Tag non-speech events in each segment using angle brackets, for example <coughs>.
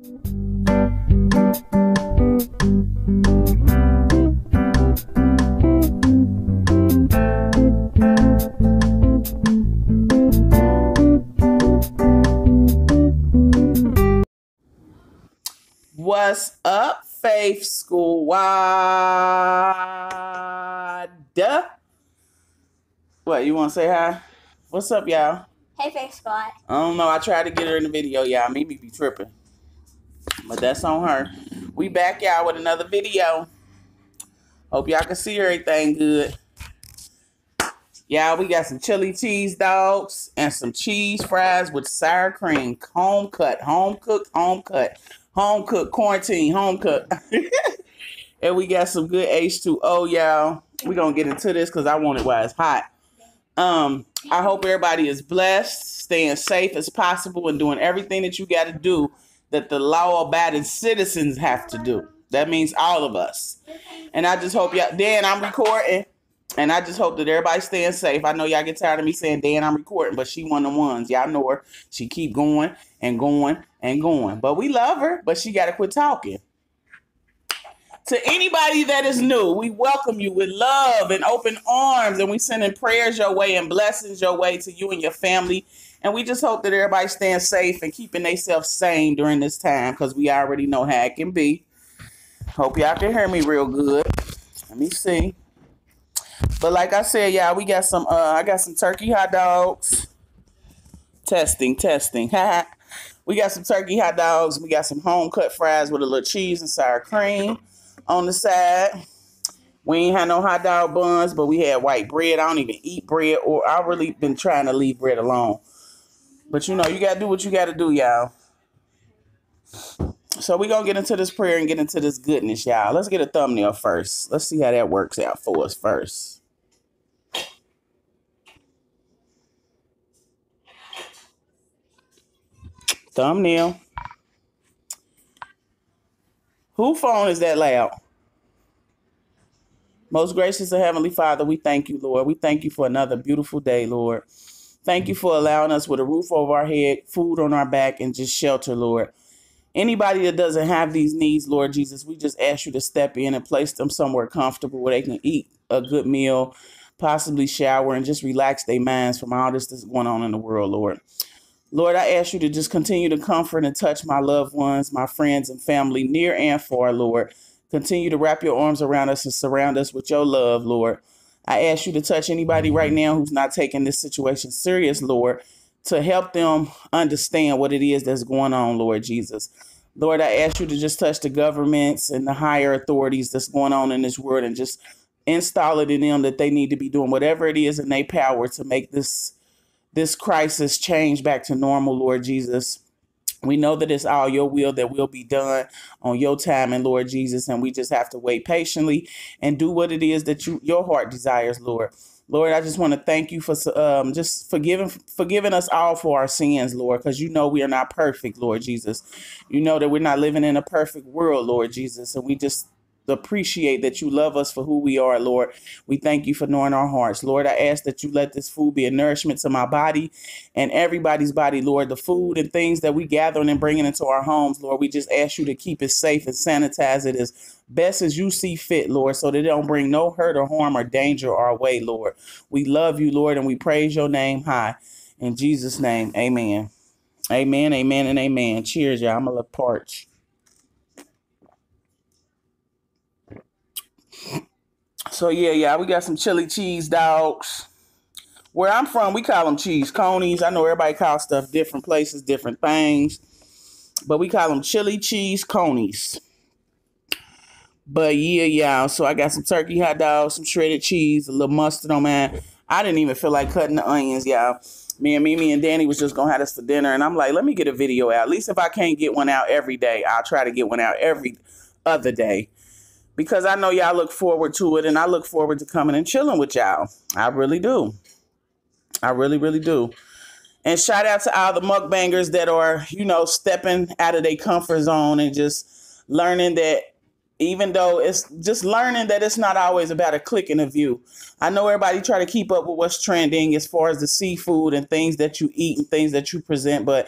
What's up, Faith School Wide? What, you want to say hi? What's up, y'all? Hey, Faith Squad. I don't know. I tried to get her in the video, y'all. Mimi be tripping. But that's on her. We back, y'all, with another video. Hope y'all can see everything good. Y'all, we got some chili cheese dogs and some cheese fries with sour cream. Home cut, home cooked, home cut, home cooked, quarantine, home cooked. <laughs> and we got some good H2O, y'all. we going to get into this because I want it while it's hot. Um, I hope everybody is blessed, staying safe as possible, and doing everything that you got to do that the law abiding citizens have to do. That means all of us. And I just hope y'all, Dan, I'm recording. And I just hope that everybody's staying safe. I know y'all get tired of me saying, Dan, I'm recording, but she one of the ones. Y'all know her. She keep going and going and going. But we love her, but she got to quit talking. To anybody that is new, we welcome you with love and open arms, and we sending prayers your way and blessings your way to you and your family. And we just hope that everybody's staying safe and keeping themselves sane during this time because we already know how it can be. Hope y'all can hear me real good. Let me see. But like I said, y'all, we got some. Uh, I got some turkey hot dogs. Testing, testing. <laughs> we got some turkey hot dogs. We got some home cut fries with a little cheese and sour cream on the side. We ain't had no hot dog buns, but we had white bread. I don't even eat bread, or I really been trying to leave bread alone. But you know, you gotta do what you gotta do, y'all. So we gonna get into this prayer and get into this goodness, y'all. Let's get a thumbnail first. Let's see how that works out for us first. Thumbnail. Who phone is that loud? Most gracious and heavenly Father, we thank you, Lord. We thank you for another beautiful day, Lord. Thank you for allowing us with a roof over our head, food on our back, and just shelter, Lord. Anybody that doesn't have these needs, Lord Jesus, we just ask you to step in and place them somewhere comfortable where they can eat a good meal, possibly shower, and just relax their minds from all this that's going on in the world, Lord. Lord, I ask you to just continue to comfort and touch my loved ones, my friends and family, near and far, Lord. Continue to wrap your arms around us and surround us with your love, Lord. I ask you to touch anybody right mm-hmm. now who's not taking this situation serious, Lord, to help them understand what it is that's going on, Lord Jesus. Lord, I ask you to just touch the governments and the higher authorities that's going on in this world and just install it in them that they need to be doing whatever it is in their power to make this this crisis change back to normal, Lord Jesus. We know that it's all your will that will be done on your time and Lord Jesus, and we just have to wait patiently and do what it is that you your heart desires, Lord. Lord, I just want to thank you for um, just forgiving forgiving us all for our sins, Lord, because you know we are not perfect, Lord Jesus. You know that we're not living in a perfect world, Lord Jesus, and we just appreciate that you love us for who we are, Lord. We thank you for knowing our hearts. Lord, I ask that you let this food be a nourishment to my body and everybody's body, Lord. The food and things that we gather and bringing into our homes, Lord, we just ask you to keep it safe and sanitize it as best as you see fit, Lord, so that it don't bring no hurt or harm or danger our way, Lord. We love you, Lord, and we praise your name high. In Jesus' name, amen. Amen, amen, and amen. Cheers, y'all. I'm a little parched. So yeah, yeah, we got some chili cheese dogs. Where I'm from, we call them cheese conies. I know everybody calls stuff different places, different things, but we call them chili cheese conies. But yeah, y'all. So I got some turkey hot dogs, some shredded cheese, a little mustard on man. I didn't even feel like cutting the onions, y'all. Me and Mimi and Danny was just gonna have this for dinner, and I'm like, let me get a video out. At least if I can't get one out every day, I'll try to get one out every other day because I know y'all look forward to it and I look forward to coming and chilling with y'all. I really do. I really, really do. And shout out to all the mukbangers that are, you know, stepping out of their comfort zone and just learning that even though it's just learning that it's not always about a click and a view. I know everybody try to keep up with what's trending as far as the seafood and things that you eat and things that you present, but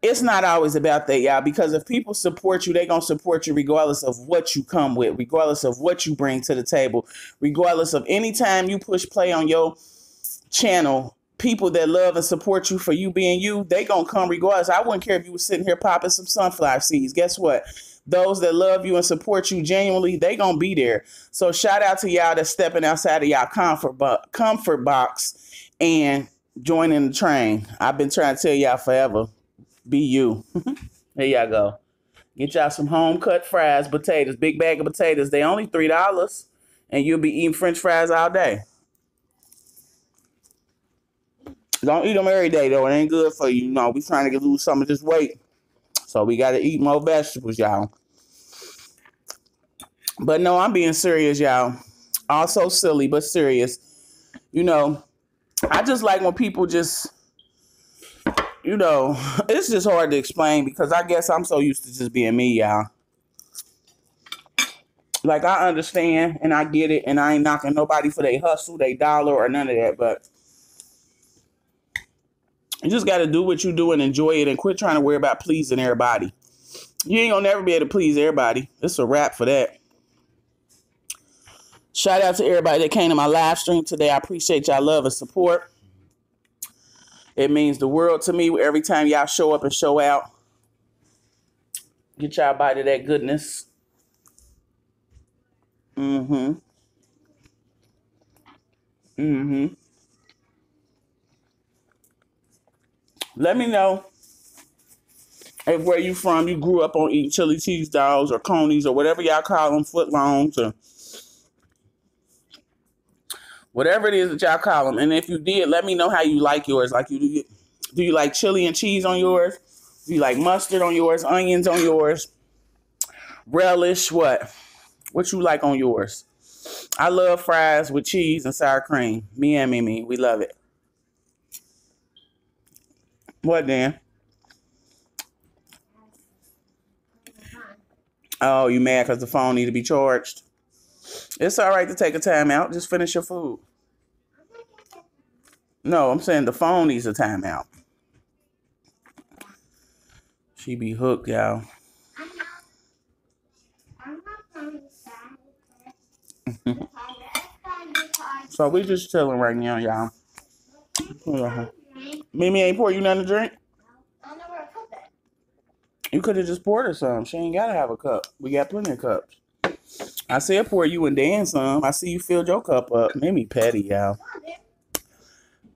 it's not always about that, y'all, because if people support you, they're going to support you regardless of what you come with, regardless of what you bring to the table, regardless of any time you push play on your channel, people that love and support you for you being you, they going to come regardless. I wouldn't care if you were sitting here popping some sunflower seeds. Guess what? Those that love you and support you genuinely, they going to be there. So shout out to y'all that's stepping outside of y'all comfort, bo- comfort box and joining the train. I've been trying to tell y'all forever be you. <laughs> there y'all go. Get y'all some home cut fries, potatoes, big bag of potatoes. They only three dollars, and you'll be eating French fries all day. Don't eat them every day though. It ain't good for you. Know, we trying to lose some of this weight, so we got to eat more vegetables, y'all. But no, I'm being serious, y'all. Also silly, but serious. You know, I just like when people just you know, <laughs> it's just hard to explain because I guess I'm so used to just being me, y'all. Like I understand and I get it, and I ain't knocking nobody for their hustle, their dollar, or none of that, but you just got to do what you do and enjoy it, and quit trying to worry about pleasing everybody. You ain't gonna never be able to please everybody. It's a wrap for that. Shout out to everybody that came to my live stream today. I appreciate y'all love and support. It means the world to me every time y'all show up and show out. Get y'all of that goodness. Mm-hmm. Mm-hmm. Let me know if where you from, you grew up on eating chili cheese dogs or conies or whatever y'all call them, footlongs or whatever it is that y'all call them. And if you did, let me know how you like yours. Like you do, do you like chili and cheese on yours? Do you like mustard on yours? Onions on yours? Relish? What? What you like on yours? I love fries with cheese and sour cream. Me and Mimi, we love it. What Dan? Oh, you mad because the phone need to be charged? It's all right to take a time out. Just finish your food. No, I'm saying the phone needs a timeout. She be hooked, y'all. <laughs> so we just chilling right now, y'all. Uh-huh. Mimi ain't pour you nothing to drink? You could have just poured her some. She ain't gotta have a cup. We got plenty of cups. I said pour you and Dan some. I see you filled your cup up. Mimi petty, y'all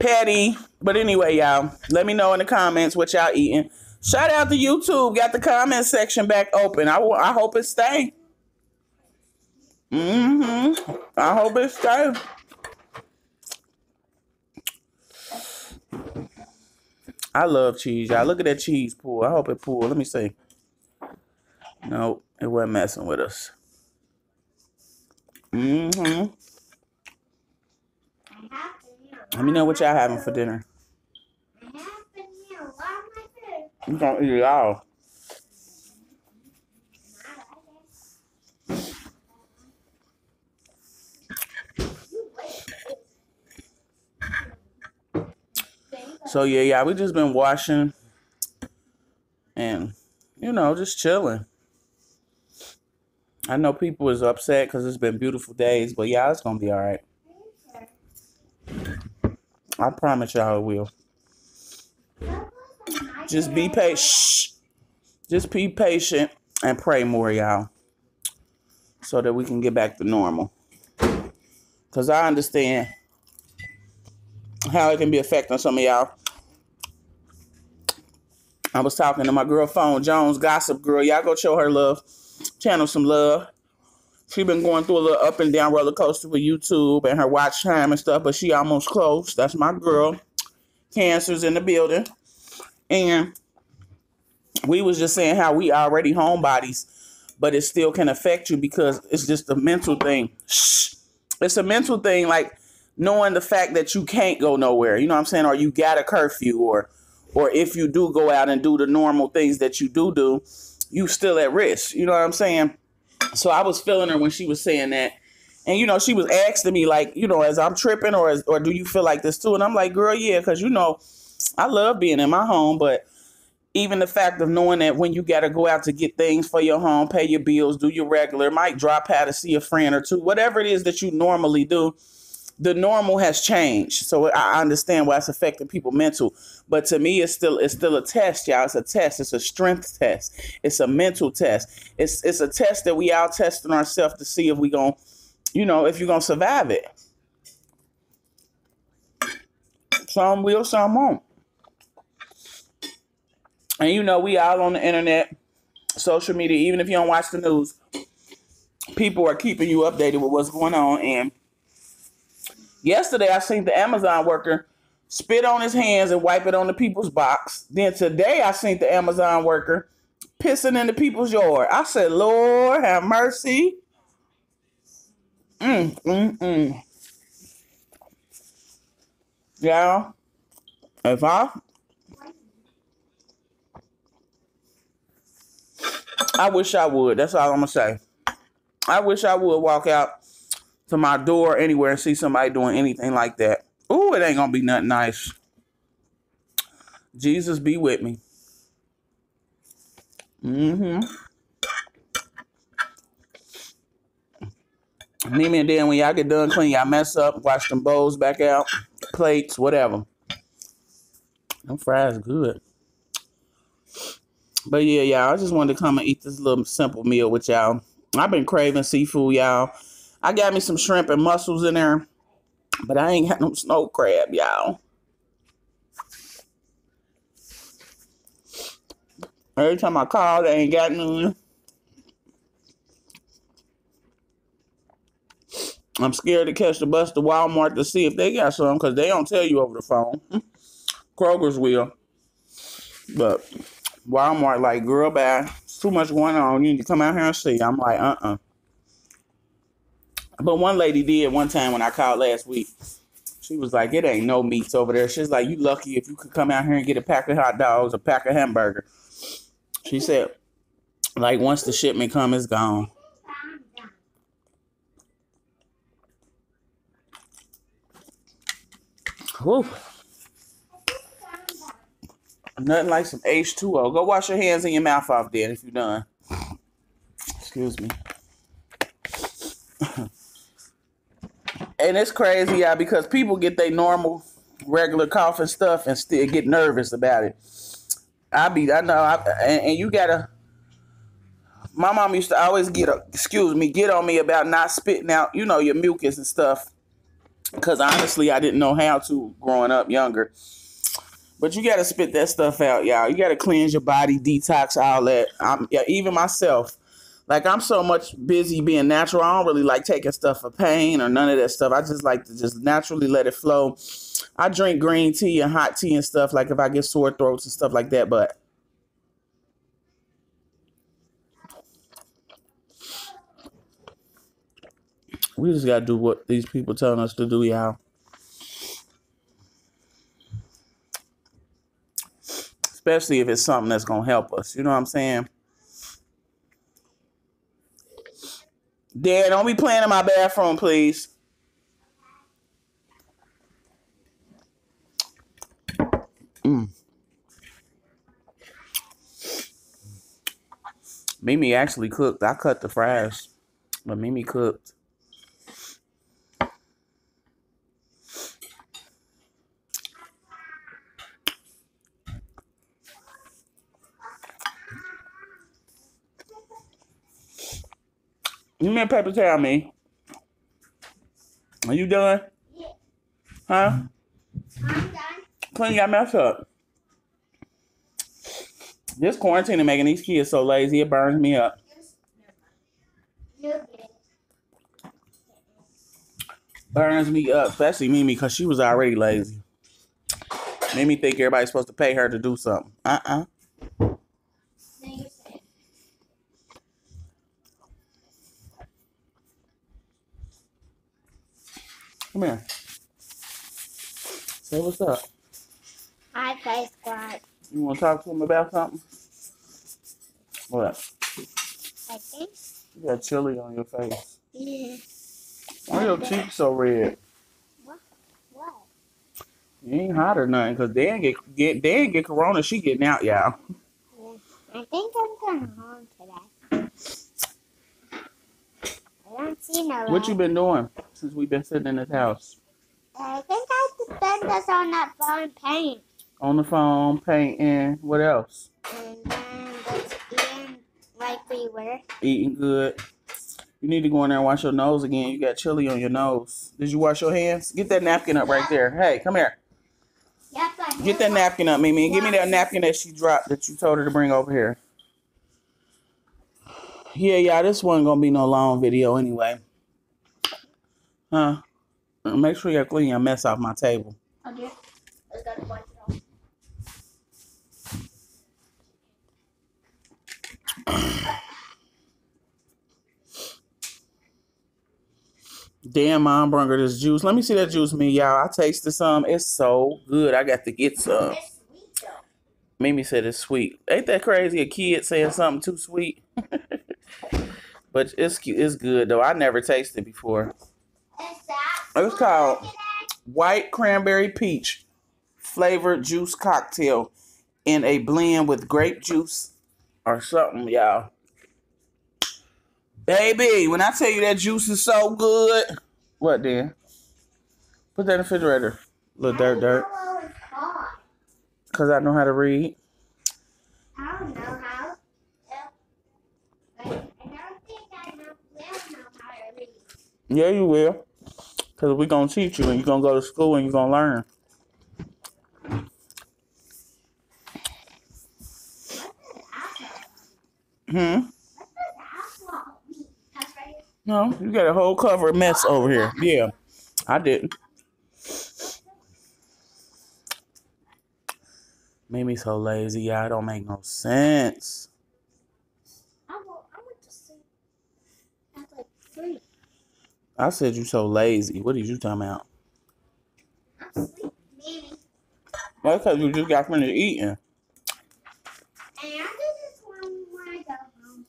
petty. But anyway, y'all, let me know in the comments what y'all eating. Shout out to YouTube. Got the comment section back open. I, I hope it stay. Mm-hmm. I hope it stay. I love cheese, y'all. Look at that cheese pool. I hope it pool. Let me see. No, it wasn't messing with us. Mm-hmm. Let me know what y'all having for dinner. You gonna eat it all. So yeah, yeah, we just been washing and you know, just chilling. I know people is upset because it's been beautiful days, but yeah, it's gonna be all right. I promise y'all it will. Just be patient. Just be patient and pray more, y'all. So that we can get back to normal. Because I understand how it can be affecting some of y'all. I was talking to my girl phone, Jones, gossip girl. Y'all go show her love. Channel some love she been going through a little up and down roller coaster with YouTube and her watch time and stuff, but she almost close. That's my girl. Cancer's in the building. And we was just saying how we already homebodies, but it still can affect you because it's just a mental thing. Shh. It's a mental thing, like knowing the fact that you can't go nowhere. You know what I'm saying? Or you got a curfew or or if you do go out and do the normal things that you do do, you still at risk. You know what I'm saying? So I was feeling her when she was saying that. And you know, she was asking me like, you know, as I'm tripping or as, or do you feel like this too? And I'm like, girl, yeah, because you know, I love being in my home, but even the fact of knowing that when you got to go out to get things for your home, pay your bills, do your regular, might drop out to see a friend or two, whatever it is that you normally do, the normal has changed. So I understand why it's affecting people mental. But to me, it's still it's still a test, y'all. It's a test. It's a strength test. It's a mental test. It's it's a test that we out testing ourselves to see if we gonna, you know, if you're gonna survive it. Some will, some won't. And you know, we all on the internet, social media, even if you don't watch the news, people are keeping you updated with what's going on. And yesterday I seen the Amazon worker spit on his hands and wipe it on the people's box. Then today I seen the Amazon worker pissing in the people's yard. I said, Lord have mercy. Mm, mm, mm. Yeah. If I I wish I would. That's all I'm gonna say. I wish I would walk out to my door anywhere and see somebody doing anything like that. Ooh, it ain't gonna be nothing nice. Jesus be with me. Mm-hmm. Mimi and then when y'all get done clean, y'all mess up, wash them bowls back out, plates, whatever. Them fries good. But yeah, y'all, I just wanted to come and eat this little simple meal with y'all. I've been craving seafood, y'all. I got me some shrimp and mussels in there, but I ain't got no snow crab, y'all. Every time I call, they ain't got none. I'm scared to catch the bus to Walmart to see if they got some because they don't tell you over the phone. <laughs> Kroger's will. But Walmart, like, girl, bad. too much going on. You need to come out here and see. I'm like, uh uh But one lady did one time when I called last week. She was like, it ain't no meats over there. She's like, you lucky if you could come out here and get a pack of hot dogs, a pack of hamburger. She said, like, once the shipment come, it's gone. Whew. Nothing like some H2O. Go wash your hands and your mouth off then if you're done. Excuse me. <laughs> and it's crazy, yeah, because people get their normal, regular cough and stuff and still get nervous about it. I be, I know, I, and, and you gotta. My mom used to always get, excuse me, get on me about not spitting out, you know, your mucus and stuff. Because honestly, I didn't know how to growing up younger. But you gotta spit that stuff out, y'all. You gotta cleanse your body, detox all that. I'm, yeah, even myself, like I'm so much busy being natural. I don't really like taking stuff for pain or none of that stuff. I just like to just naturally let it flow. I drink green tea and hot tea and stuff. Like if I get sore throats and stuff like that, but. We just gotta do what these people telling us to do, y'all. especially if it's something that's to help us. You know what I'm saying? Dad, don't be playing in my bathroom, please. Mm. Mimi actually cooked. I cut the fries, but Mimi cooked. You mean paper towel me? Are you done? Yeah. Huh? I'm done. Clean your mess up. This quarantine is making these kids so lazy, it burns me up. Burns me up, especially Mimi, because she was already lazy. Made me think everybody's supposed to pay her to do something. Uh-uh. Come here. Say what's up. Hi, Faith Squad. You want to talk to him about something? What? I think. You got chili on your face. Yeah. Why are your cheeks so red? What? What? You ain't hot or nothing, cause they ain't get, get they ain't get corona. She getting out, y'all. I think I'm going home today. I don't see no What you been doing since we been sitting in this house? I think I spent us on that phone paint. On the phone, painting. What else? And then just eating like we were. Eating good. You need to go in there and wash your nose again. You got chili on your nose. Did you wash your hands? Get that napkin up right there. Hey, come here. Yep, Get that napkin up, Mimi. Give me that napkin that she dropped that you told her to bring over here. Yeah, yeah, this wasn't gonna be no long video anyway. Huh? Uh, make sure you clean your mess off my table. I gotta wipe it off. <coughs> Damn, mom brought her this juice. Let me see that juice, me, y'all. I tasted some. It's so good. I got to get some. Sweet. Mimi said it's sweet. Ain't that crazy? A kid saying something too sweet. <laughs> but it's cu- it's good though. I never tasted before. It's called white cranberry peach flavored juice cocktail in a blend with grape juice or something, y'all. Baby, when I tell you that juice is so good, what then? Put that in the refrigerator. Little dirt, dirt. know what it's called? Cause I know how to read. I don't know how. But I don't think I know, will know how to read. Yeah, you will. Cause we're gonna teach you, and you're gonna go to school, and you're gonna learn. Hmm. No, you got a whole cover mess over here. Yeah, I didn't. Made me so lazy. It don't make no sense. I will. I went to sleep at like three. I said you so lazy. What did you talking about? I'm maybe. Well, because you just got finished eating. And I do this one when I go home.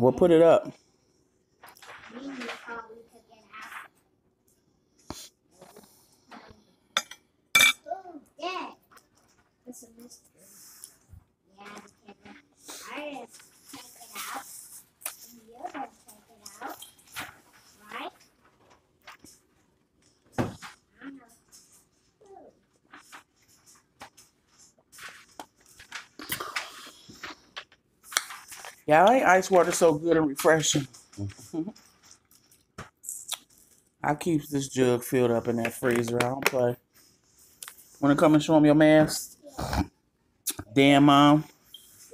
Well, put it up. Maybe probably could get out. Oh, dead. It's a mystery. Yeah, because I just take it out. And you don't take it out. Right? I don't know. Ooh. Yeah, I ain't ice water so good and refreshing. <laughs> I keep this jug filled up in that freezer. I don't play. Wanna come and show him your mask? Dan mom.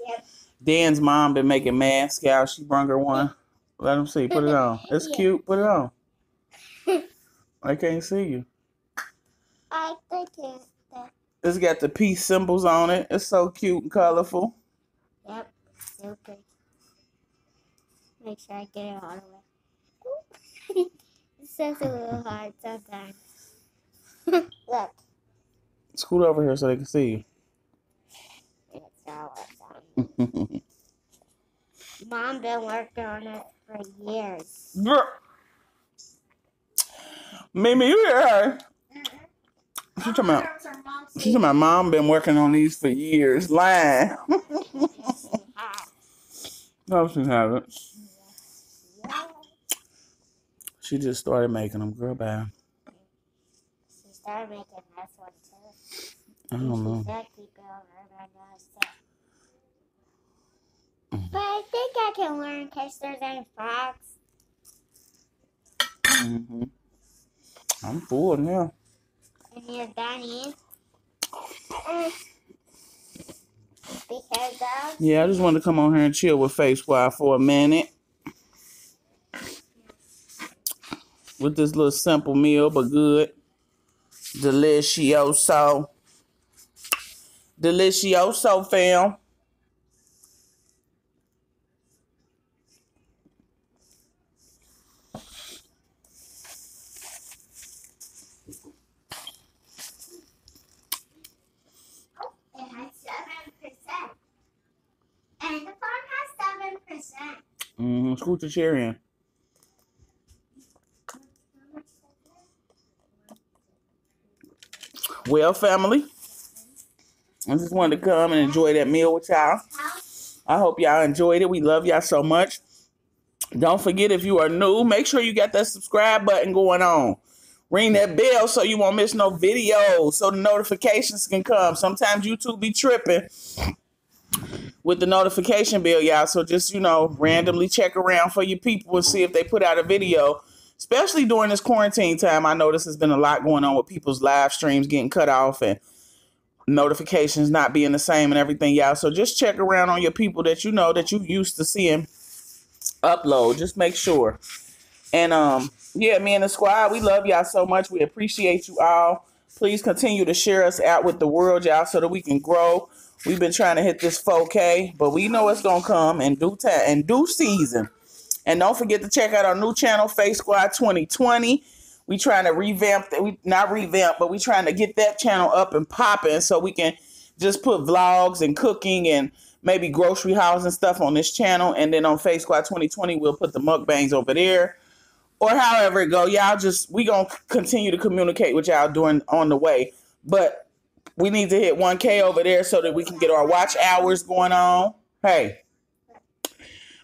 Yep. Dan's mom been making masks out. She brung her one. Let him see. Put it on. It's Yeah. <laughs> cute. Put it on. I can't see you. I think it. that- It's got the peace symbols on it. It's so cute and colorful. Yep. Super. Make sure I get it all the way. <laughs> it's just a little hard sometimes. <laughs> Look. Scoot over here so they can see you. Mom been working on it for years. Mimi, you hear her? She talking about she talking about mom been working on these for years. Lying. <laughs> no, she haven't. She just started making them. Girl, bye. She started making this one too. I don't know. Said keep it over and I said. But I think I can learn in case there's any frogs. hmm I'm full now. And you're done. Uh, Because of Yeah, I just wanted to come on here and chill with Faith Squad for a minute. With this little simple meal, but good. Delicioso. Delicioso, fam. it has seven percent. And the phone has seven percent. Mm-hmm. Scoot your chair in. Well, family, I just wanted to come and enjoy that meal with y'all. I hope y'all enjoyed it. We love y'all so much. Don't forget if you are new, make sure you got that subscribe button going on. Ring that bell so you won't miss no videos, so the notifications can come. Sometimes YouTube be tripping with the notification bell, y'all. So just, you know, randomly check around for your people and see if they put out a video. Especially during this quarantine time, I know this has been a lot going on with people's live streams getting cut off and notifications not being the same and everything, y'all. So just check around on your people that you know that you used to seeing upload. Just make sure. And um, yeah, me and the squad, we love y'all so much. We appreciate you all. Please continue to share us out with the world, y'all, so that we can grow. We've been trying to hit this 4K, but we know it's gonna come in due time in due season. And don't forget to check out our new channel, Faith Squad 2020. We trying to revamp that. We not revamp, but we trying to get that channel up and popping so we can just put vlogs and cooking and maybe grocery hauls and stuff on this channel. And then on Faith Squad 2020, we'll put the mukbangs over there. Or however it go. Y'all just we gonna continue to communicate with y'all during on the way. But we need to hit 1K over there so that we can get our watch hours going on. Hey.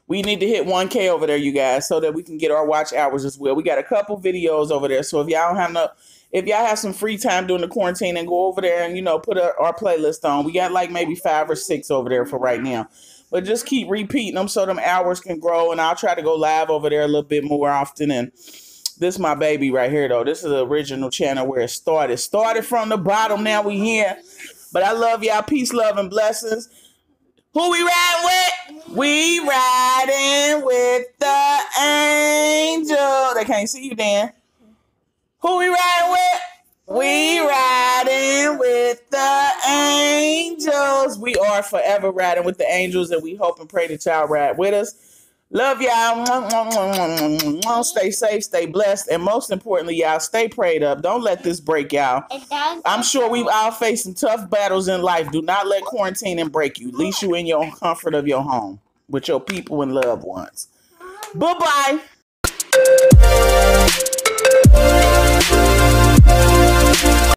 We need to hit 1K over there, you guys, so that we can get our watch hours as well. We got a couple videos over there. So if y'all don't have no if y'all have some free time during the quarantine and go over there and you know put a, our playlist on, we got like maybe five or six over there for right now. But just keep repeating them so them hours can grow, and I'll try to go live over there a little bit more often. And this is my baby right here, though. This is the original channel where it started. Started from the bottom, now we here. But I love y'all. Peace, love, and blessings. Who we riding with? We riding with the angel. They can't see you, Dan. Who we riding with? We riding with the angels. We are forever riding with the angels, and we hope and pray that y'all ride with us. Love y'all. Stay safe, stay blessed, and most importantly, y'all stay prayed up. Don't let this break y'all. I'm sure we've all faced some tough battles in life. Do not let quarantine and break you. Least you in your comfort of your home with your people and loved ones. Bye bye.